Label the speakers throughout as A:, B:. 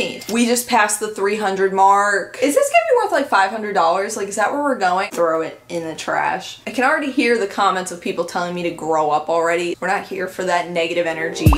A: 15th. We just passed the 300 mark. Is this gonna be worth like $500? Like, is that where we're going? Throw it in the trash. I can already hear the comments of people telling me to grow up already. We're not here for that negative energy.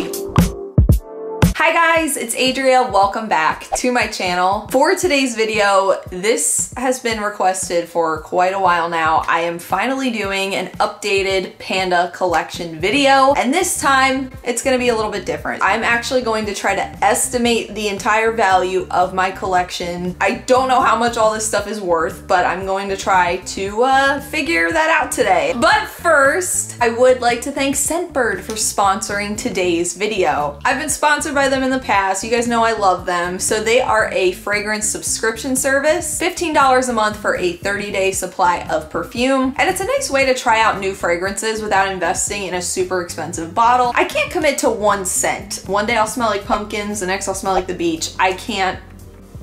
A: Hi guys, it's Adria. Welcome back to my channel. For today's video, this has been requested for quite a while now. I am finally doing an updated panda collection video, and this time it's gonna be a little bit different. I'm actually going to try to estimate the entire value of my collection. I don't know how much all this stuff is worth, but I'm going to try to uh, figure that out today. But first, I would like to thank Scentbird for sponsoring today's video. I've been sponsored by them in the past. You guys know I love them. So they are a fragrance subscription service, $15 a month for a 30 day supply of perfume. And it's a nice way to try out new fragrances without investing in a super expensive bottle. I can't commit to one scent. One day I'll smell like pumpkins, the next I'll smell like the beach. I can't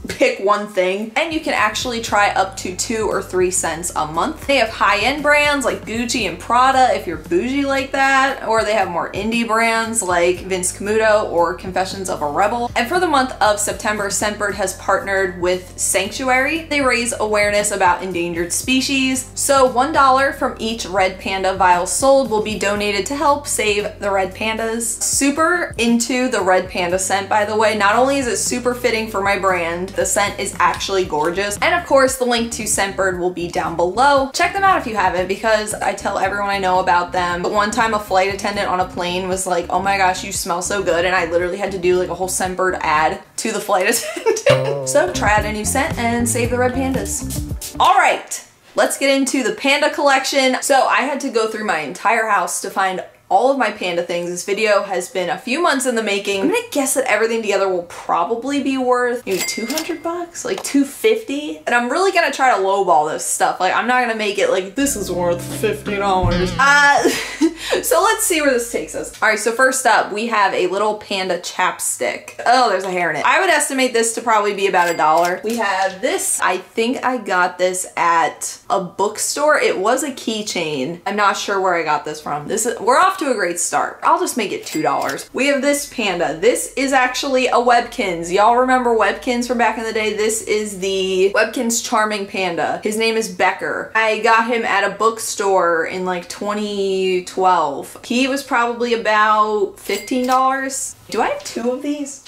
A: pick one thing and you can actually try up to two or three scents a month. They have high-end brands like Gucci and Prada if you're bougie like that or they have more indie brands like Vince Camuto or Confessions of a Rebel. And for the month of September, Scentbird has partnered with Sanctuary. They raise awareness about endangered species. So $1 from each red panda vial sold will be donated to help save the red pandas. Super into the red panda scent by the way. Not only is it super fitting for my brand, the scent is actually gorgeous. And of course, the link to Scentbird will be down below. Check them out if you haven't because I tell everyone I know about them. But one time a flight attendant on a plane was like, oh my gosh, you smell so good. And I literally had to do like a whole Scentbird ad to the flight attendant. Oh. so try out a new scent and save the red pandas. All right, let's get into the panda collection. So I had to go through my entire house to find all of my panda things. This video has been a few months in the making. I'm gonna guess that everything together will probably be worth maybe 200 bucks, like 250. And I'm really gonna try to lowball this stuff. Like I'm not gonna make it like this is worth $50. Uh, so let's see where this takes us. All right, so first up, we have a little panda chapstick. Oh, there's a hair in it. I would estimate this to probably be about a dollar. We have this, I think I got this at a bookstore. It was a keychain. I'm not sure where I got this from. This is, we're off to a great start. I'll just make it $2. We have this panda. This is actually a Webkinz. Y'all remember Webkinz from back in the day? This is the Webkinz Charming Panda. His name is Becker. I got him at a bookstore in like 2012. He was probably about $15. Do I have two of these?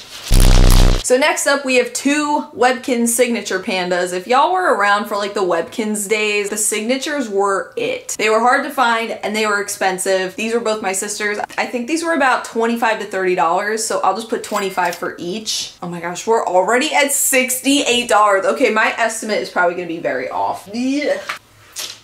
A: So next up we have two Webkinz signature pandas. If y'all were around for like the Webkinz days, the signatures were it. They were hard to find and they were expensive. These were both my sisters. I think these were about 25 to $30, so I'll just put 25 for each. Oh my gosh, we're already at $68. Okay, my estimate is probably gonna be very off. Yeah.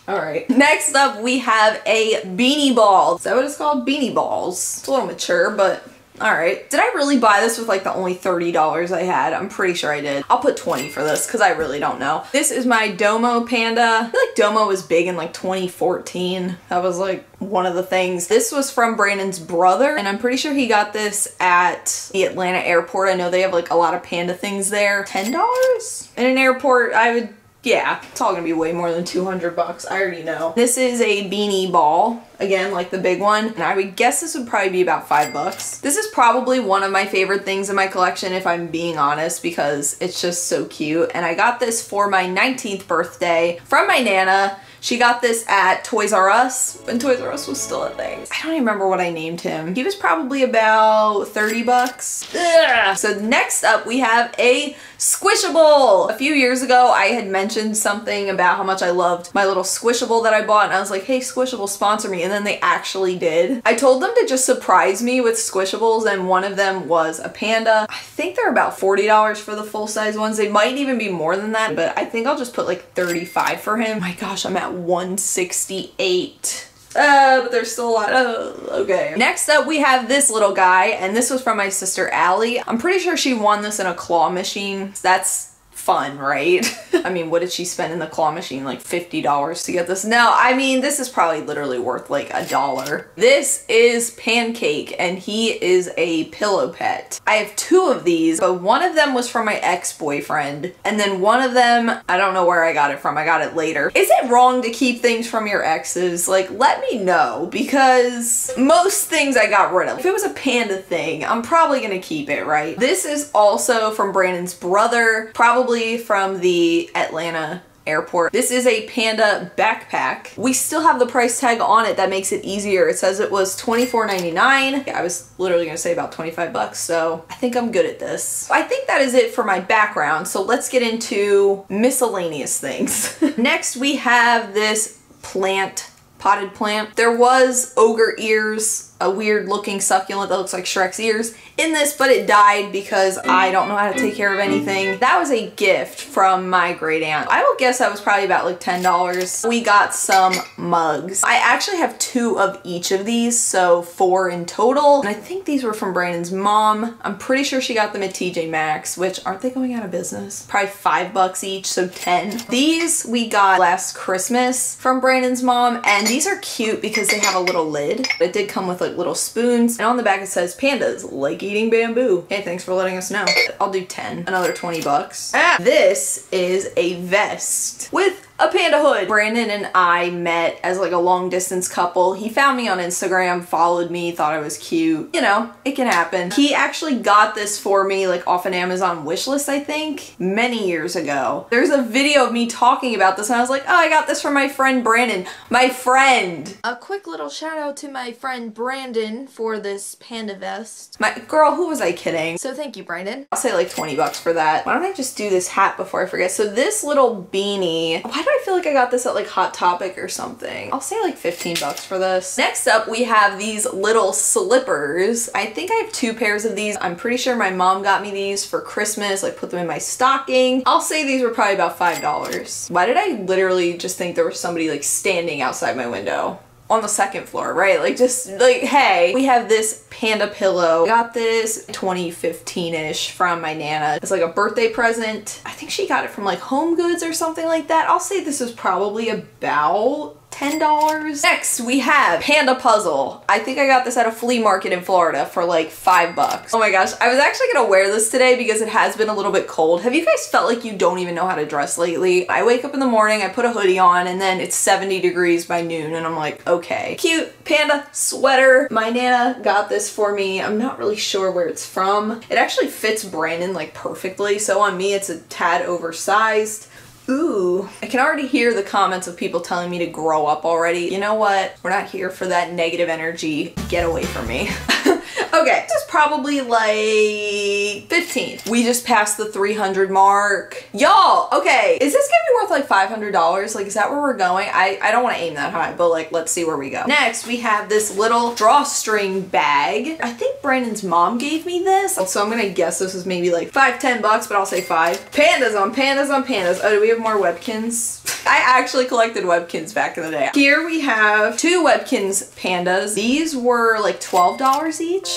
A: All right. Next up, we have a beanie ball. Is that what it's called? Beanie balls. It's a little mature, but all right. Did I really buy this with like the only $30 I had? I'm pretty sure I did. I'll put 20 for this because I really don't know. This is my Domo Panda. I feel like Domo was big in like 2014. That was like one of the things. This was from Brandon's brother and I'm pretty sure he got this at the Atlanta airport. I know they have like a lot of panda things there. $10? In an airport, I would yeah, it's all gonna be way more than 200 bucks. I already know. This is a beanie ball. Again, like the big one. And I would guess this would probably be about five bucks. This is probably one of my favorite things in my collection if I'm being honest because it's just so cute. And I got this for my 19th birthday from my Nana. She got this at Toys R Us when Toys R Us was still a thing. I don't even remember what I named him. He was probably about 30 bucks. Ugh. So next up we have a Squishable. A few years ago I had mentioned something about how much I loved my little Squishable that I bought and I was like, hey Squishable sponsor me and then they actually did. I told them to just surprise me with Squishables and one of them was a panda. I think they're about $40 for the full size ones. They might even be more than that but I think I'll just put like 35 for him. my gosh I'm at 168. Uh, but there's still a lot. Oh, okay. Next up, we have this little guy, and this was from my sister Allie. I'm pretty sure she won this in a claw machine. That's fun, right? I mean, what did she spend in the claw machine? Like $50 to get this? No, I mean, this is probably literally worth like a dollar. This is Pancake and he is a pillow pet. I have two of these, but one of them was from my ex-boyfriend and then one of them, I don't know where I got it from. I got it later. Is it wrong to keep things from your exes? Like, let me know because most things I got rid of. If it was a panda thing, I'm probably gonna keep it, right? This is also from Brandon's brother, probably from the Atlanta airport. This is a Panda backpack. We still have the price tag on it that makes it easier. It says it was $24.99. I was literally gonna say about 25 bucks, so I think I'm good at this. I think that is it for my background, so let's get into miscellaneous things. Next, we have this plant potted plant. There was ogre ears a weird looking succulent that looks like Shrek's ears in this, but it died because I don't know how to take care of anything. That was a gift from my great aunt. I will guess that was probably about like $10. We got some mugs. I actually have two of each of these, so four in total. And I think these were from Brandon's mom. I'm pretty sure she got them at TJ Maxx, which aren't they going out of business? Probably five bucks each, so 10. These we got last Christmas from Brandon's mom, and these are cute because they have a little lid. It did come with like little spoons. And on the back it says pandas like eating bamboo. Hey, thanks for letting us know. I'll do 10, another 20 bucks. Ah, this is a vest with a panda hood. Brandon and I met as like a long distance couple. He found me on Instagram, followed me, thought I was cute. You know, it can happen. He actually got this for me like off an Amazon wishlist, I think, many years ago. There's a video of me talking about this and I was like, oh, I got this from my friend Brandon. My friend! A quick little shout out to my friend Brandon for this panda vest. My girl, who was I kidding? So thank you, Brandon. I'll say like 20 bucks for that. Why don't I just do this hat before I forget? So this little beanie, why I feel like I got this at like Hot Topic or something? I'll say like 15 bucks for this. Next up, we have these little slippers. I think I have two pairs of these. I'm pretty sure my mom got me these for Christmas, like put them in my stocking. I'll say these were probably about $5. Why did I literally just think there was somebody like standing outside my window? On the second floor, right? Like just like, hey, we have this panda pillow. Got this 2015-ish from my Nana. It's like a birthday present. I think she got it from like Home Goods or something like that. I'll say this was probably about $10. Next, we have Panda Puzzle. I think I got this at a flea market in Florida for like five bucks. Oh my gosh, I was actually gonna wear this today because it has been a little bit cold. Have you guys felt like you don't even know how to dress lately? I wake up in the morning, I put a hoodie on, and then it's 70 degrees by noon, and I'm like, okay. Cute panda sweater. My Nana got this for me. I'm not really sure where it's from. It actually fits Brandon like perfectly, so on me it's a tad oversized. Ooh, I can already hear the comments of people telling me to grow up already. You know what? We're not here for that negative energy. Get away from me. okay, this is probably like 15. We just passed the 300 mark. Y'all, okay, is this gonna be worth like $500? Like, is that where we're going? I, I don't want to aim that high, but like, let's see where we go. Next, we have this little drawstring bag. I think Brandon's mom gave me this, so I'm gonna guess this is maybe like five, ten bucks, but I'll say five. Pandas on pandas on pandas. Oh, do we have more Webkinz? I actually collected Webkinz back in the day. Here we have two Webkinz pandas. These were like $12 each.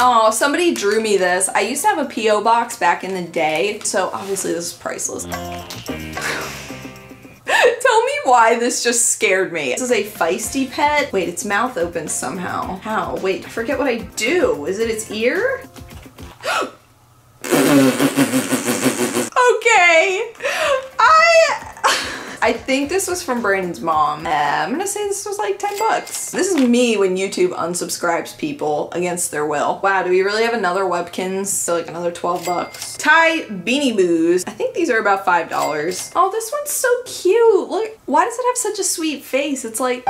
A: Oh, somebody drew me this. I used to have a P.O. box back in the day, so obviously this is priceless. Mm. Tell me why this just scared me. This is a feisty pet. Wait, its mouth opens somehow. How? Wait, I forget what I do. Is it its ear? okay. I I think this was from Brandon's mom. Uh, I'm gonna say this was like 10 bucks. This is me when YouTube unsubscribes people against their will. Wow, do we really have another Webkinz? So like another 12 bucks. Ty Beanie Boos. I think these are about $5. Oh, this one's so cute. Look, why does it have such a sweet face? It's like...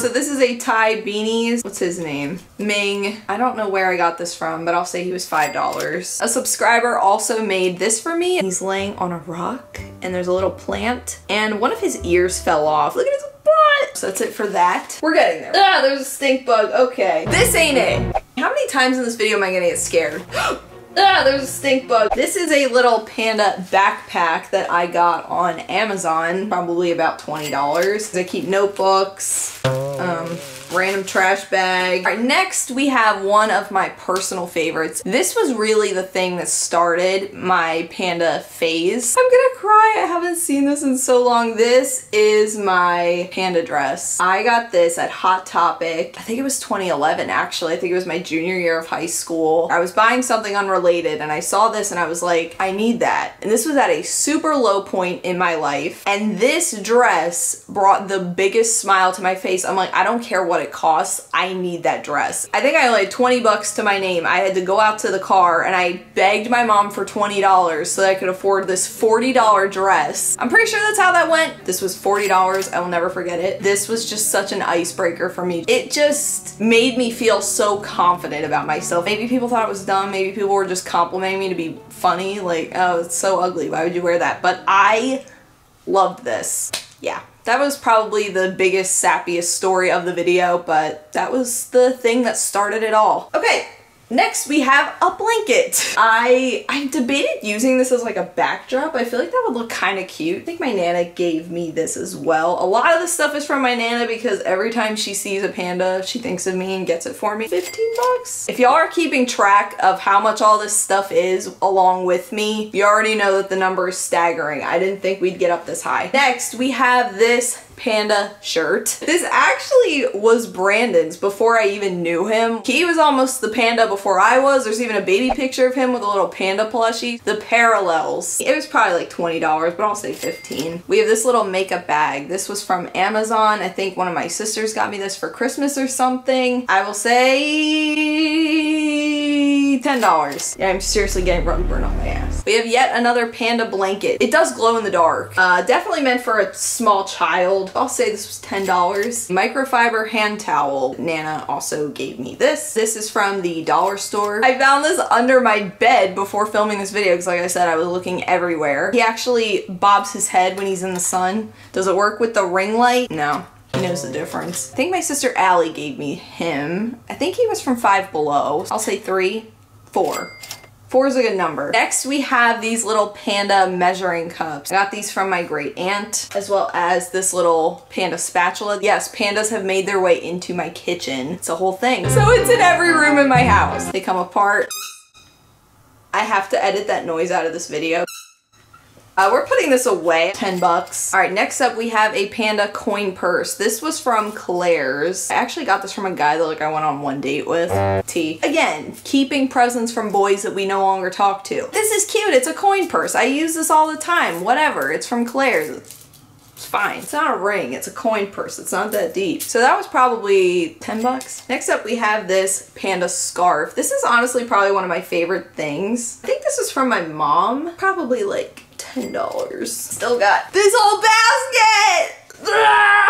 A: So this is a Ty beanies. What's his name? Ming. I don't know where I got this from, but I'll say he was $5. A subscriber also made this for me. He's laying on a rock and there's a little plant and one of his ears fell off. Look at his butt. So that's it for that. We're getting there. Ah, there's a stink bug. Okay. This ain't it. How many times in this video am I gonna get scared? Ah, there's a stink bug. This is a little panda backpack that I got on Amazon, probably about $20. I keep notebooks, um, random trash bag. All right, next we have one of my personal favorites. This was really the thing that started my panda phase. I'm gonna cry, I haven't seen this in so long. This is my panda dress. I got this at Hot Topic. I think it was 2011 actually. I think it was my junior year of high school. I was buying something unrelated and I saw this and I was like, I need that. And this was at a super low point in my life. And this dress brought the biggest smile to my face. I'm like, I don't care what it costs. I need that dress. I think I only had 20 bucks to my name. I had to go out to the car and I begged my mom for $20 so that I could afford this $40 dress. I'm pretty sure that's how that went. This was $40. I will never forget it. This was just such an icebreaker for me. It just made me feel so confident about myself. Maybe people thought it was dumb. Maybe people were just complimenting me to be funny. Like, oh, it's so ugly. Why would you wear that? But I loved this. Yeah. That was probably the biggest, sappiest story of the video, but that was the thing that started it all. Okay, Next, we have a blanket. I I debated using this as like a backdrop. I feel like that would look kind of cute. I think my Nana gave me this as well. A lot of the stuff is from my Nana because every time she sees a panda, she thinks of me and gets it for me. 15 bucks. If y'all are keeping track of how much all this stuff is along with me, you already know that the number is staggering. I didn't think we'd get up this high. Next, we have this panda shirt. This actually was Brandon's before I even knew him. He was almost the panda before I was. There's even a baby picture of him with a little panda plushie. The parallels. It was probably like $20, but I'll say 15. We have this little makeup bag. This was from Amazon. I think one of my sisters got me this for Christmas or something. I will say $10. Yeah, I'm seriously getting rug burn on my ass. We have yet another panda blanket. It does glow in the dark. Uh, definitely meant for a small child I'll say this was $10. Microfiber hand towel. Nana also gave me this. This is from the dollar store. I found this under my bed before filming this video because like I said, I was looking everywhere. He actually bobs his head when he's in the sun. Does it work with the ring light? No. He knows the difference. I think my sister Allie gave me him. I think he was from Five Below. I'll say three, four. Four is a good number. Next, we have these little panda measuring cups. I got these from my great aunt, as well as this little panda spatula. Yes, pandas have made their way into my kitchen. It's a whole thing. So it's in every room in my house. They come apart. I have to edit that noise out of this video. Uh, we're putting this away, 10 bucks. All right, next up we have a Panda coin purse. This was from Claire's. I actually got this from a guy that like I went on one date with. T. Again, keeping presents from boys that we no longer talk to. This is cute, it's a coin purse. I use this all the time, whatever. It's from Claire's. It's fine. It's not a ring, it's a coin purse. It's not that deep. So that was probably 10 bucks. Next up we have this panda scarf. This is honestly probably one of my favorite things. I think this is from my mom. Probably like $10. Still got this whole basket!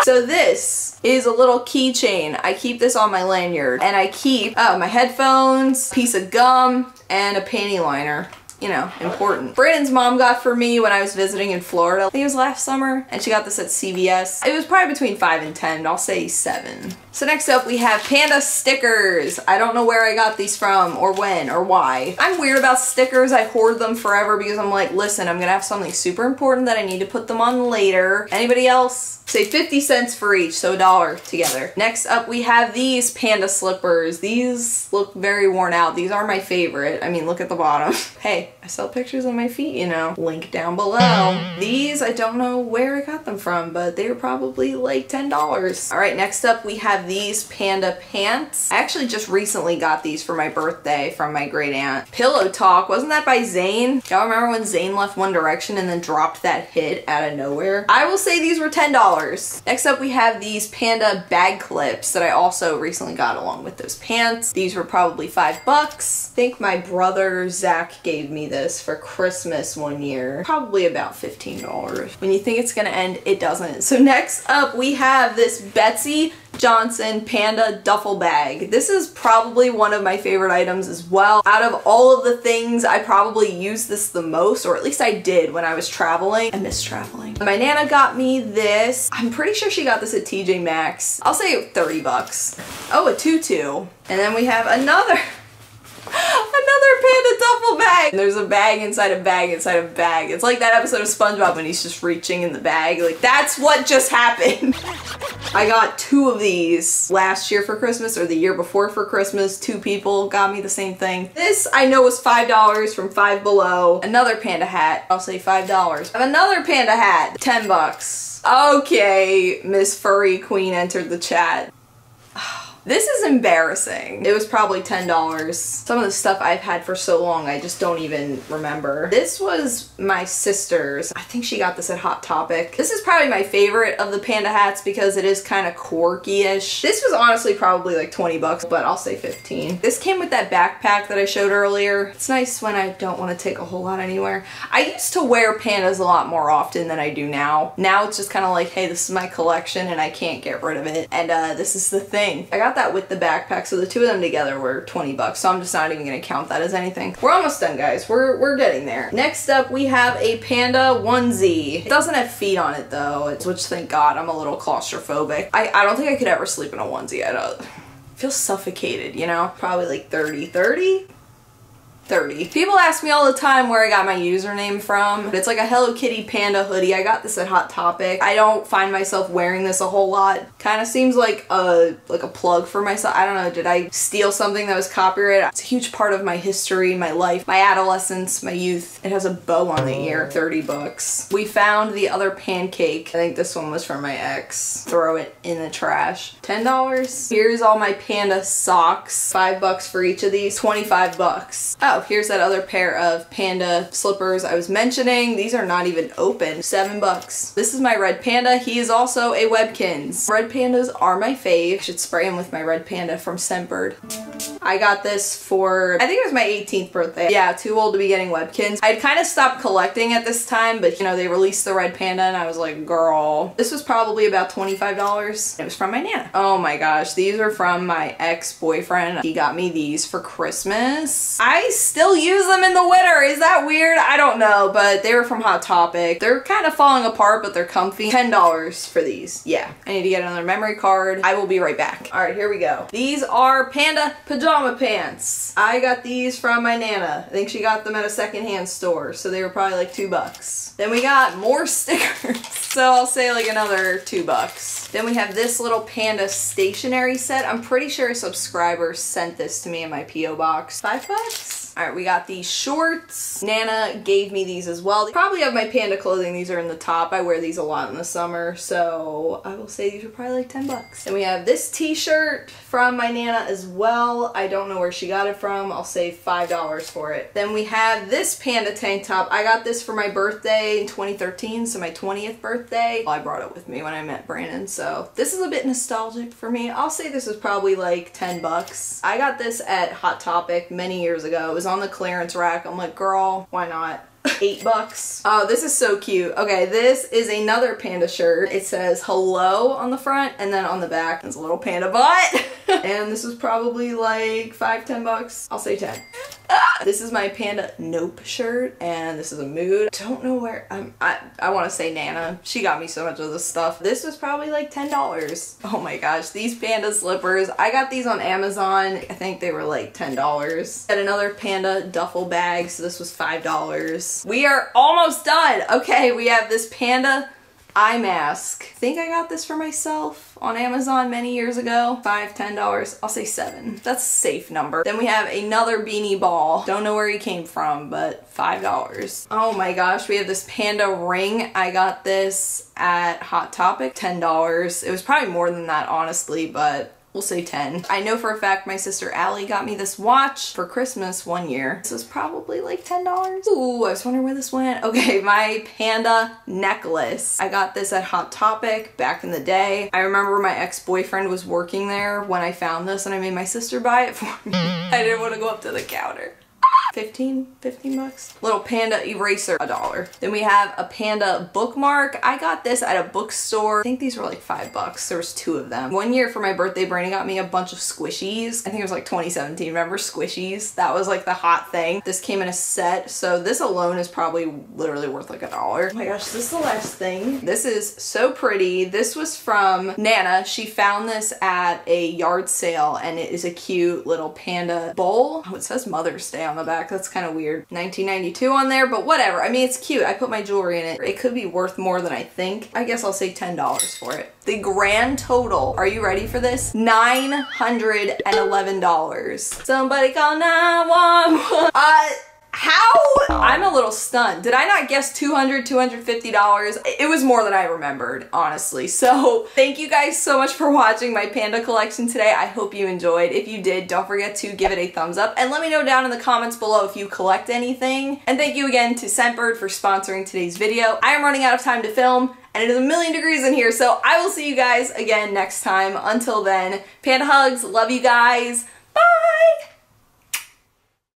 A: So this is a little keychain. I keep this on my lanyard and I keep uh, my headphones, piece of gum, and a panty liner you know, important. Brandon's mom got for me when I was visiting in Florida. I think it was last summer, and she got this at CVS. It was probably between 5 and 10, I'll say 7. So next up we have Panda stickers. I don't know where I got these from, or when, or why. I'm weird about stickers. I hoard them forever because I'm like, listen, I'm gonna have something super important that I need to put them on later. Anybody else? Say 50 cents for each, so a dollar together. Next up we have these panda slippers. These look very worn out. These are my favorite. I mean, look at the bottom. hey, I sell pictures of my feet, you know. Link down below. These, I don't know where I got them from, but they were probably like $10. All right, next up we have these panda pants. I actually just recently got these for my birthday from my great aunt. Pillow Talk, wasn't that by Zayn? Y'all remember when Zayn left One Direction and then dropped that hit out of nowhere? I will say these were $10. Next up we have these panda bag clips that I also recently got along with those pants. These were probably five bucks. I think my brother Zach gave me this for Christmas one year. Probably about $15. When you think it's gonna end, it doesn't. So next up we have this Betsey Johnson Panda duffel bag. This is probably one of my favorite items as well. Out of all of the things, I probably use this the most, or at least I did when I was traveling. I miss traveling. My Nana got me this. I'm pretty sure she got this at TJ Maxx. I'll say 30 bucks. Oh, a tutu. And then we have another Another panda duffel bag. There's a bag inside a bag inside a bag. It's like that episode of SpongeBob when he's just reaching in the bag. Like that's what just happened. I got two of these last year for Christmas or the year before for Christmas. Two people got me the same thing. This I know was $5 from Five Below. Another panda hat. I'll say $5. Another panda hat. 10 bucks. Okay, Miss Furry Queen entered the chat. This is embarrassing. It was probably $10. Some of the stuff I've had for so long, I just don't even remember. This was my sister's. I think she got this at Hot Topic. This is probably my favorite of the panda hats because it is kind of quirky-ish. This was honestly probably like 20 bucks, but I'll say 15. This came with that backpack that I showed earlier. It's nice when I don't want to take a whole lot anywhere. I used to wear pandas a lot more often than I do now. Now it's just kind of like, hey, this is my collection and I can't get rid of it. And uh, this is the thing. I got got that with the backpack, so the two of them together were 20 bucks, so I'm just not even gonna count that as anything. We're almost done, guys. We're, we're getting there. Next up, we have a panda onesie. It doesn't have feet on it, though, which, thank God, I'm a little claustrophobic. I, I don't think I could ever sleep in a onesie. I don't feel suffocated, you know? Probably like 30, 30? 30. People ask me all the time where I got my username from. It's like a Hello Kitty panda hoodie. I got this at Hot Topic. I don't find myself wearing this a whole lot. Kind of seems like a like a plug for myself. I don't know, did I steal something that was copyrighted? It's a huge part of my history, my life, my adolescence, my youth. It has a bow on the ear. 30 bucks. We found the other pancake. I think this one was from my ex. Throw it in the trash. $10. Here's all my panda socks. Five bucks for each of these. 25 bucks. Oh, here's that other pair of panda slippers I was mentioning. These are not even open. Seven bucks. This is my red panda. He is also a Webkinz. Red pandas are my fave. I should spray him with my red panda from Scentbird. I got this for, I think it was my 18th birthday. Yeah, too old to be getting Webkinz. I'd kind of stopped collecting at this time, but you know, they released the red panda and I was like, girl. This was probably about $25. It was from my Nana. Oh my gosh, these are from my ex-boyfriend. He got me these for Christmas. I still use them in the winter. Is that weird? I don't know, but they were from Hot Topic. They're kind of falling apart, but they're comfy. $10 for these. Yeah. I need to get another memory card. I will be right back. All right, here we go. These are Panda Pajama Pants. I got these from my Nana. I think she got them at a secondhand store, so they were probably like two bucks. Then we got more stickers. so I'll say like another two bucks. Then we have this little Panda stationery set. I'm pretty sure a subscriber sent this to me in my P.O. box. Five bucks? All right, we got these shorts. Nana gave me these as well. Probably have my panda clothing. These are in the top. I wear these a lot in the summer, so I will say these are probably like 10 bucks. And we have this t-shirt from my Nana as well. I don't know where she got it from. I'll say $5 for it. Then we have this panda tank top. I got this for my birthday in 2013, so my 20th birthday. Well, I brought it with me when I met Brandon, so this is a bit nostalgic for me. I'll say this is probably like 10 bucks. I got this at Hot Topic many years ago was on the clearance rack. I'm like, girl, why not? eight bucks. Oh, this is so cute. Okay, this is another panda shirt. It says hello on the front and then on the back there's a little panda butt. and this was probably like five, ten bucks. I'll say 10. This is my Panda Nope shirt, and this is a mood. Don't know where, um, I, I want to say Nana. She got me so much of this stuff. This was probably like $10. Oh my gosh, these Panda slippers. I got these on Amazon. I think they were like $10. Got another Panda duffel bag, so this was $5. We are almost done. Okay, we have this Panda eye mask. I think I got this for myself on Amazon many years ago. Five, ten dollars. I'll say seven. That's a safe number. Then we have another beanie ball. Don't know where he came from, but five dollars. Oh my gosh, we have this panda ring. I got this at Hot Topic, ten dollars. It was probably more than that, honestly, but We'll say 10. I know for a fact my sister Allie got me this watch for Christmas one year. This was probably like $10. Ooh, I was wondering where this went. Okay, my panda necklace. I got this at Hot Topic back in the day. I remember my ex-boyfriend was working there when I found this and I made my sister buy it for me. I didn't want to go up to the counter. 15, 15 bucks. Little panda eraser, a dollar. Then we have a panda bookmark. I got this at a bookstore. I think these were like five bucks. There was two of them. One year for my birthday, Brandon got me a bunch of squishies. I think it was like 2017. Remember squishies? That was like the hot thing. This came in a set. So this alone is probably literally worth like a dollar. Oh my gosh, this is the last thing. This is so pretty. This was from Nana. She found this at a yard sale and it is a cute little panda bowl. Oh, it says Mother's Day on the back. That's kind of weird. 1992 on there, but whatever. I mean, it's cute. I put my jewelry in it. It could be worth more than I think. I guess I'll say $10 for it. The grand total, are you ready for this? $911. Somebody call 911. Uh, how? I'm a little stunned. Did I not guess $200, $250? It was more than I remembered, honestly. So thank you guys so much for watching my panda collection today. I hope you enjoyed. If you did, don't forget to give it a thumbs up and let me know down in the comments below if you collect anything. And thank you again to Scentbird for sponsoring today's video. I am running out of time to film and it is a million degrees in here, so I will see you guys again next time. Until then, panda hugs, love you guys.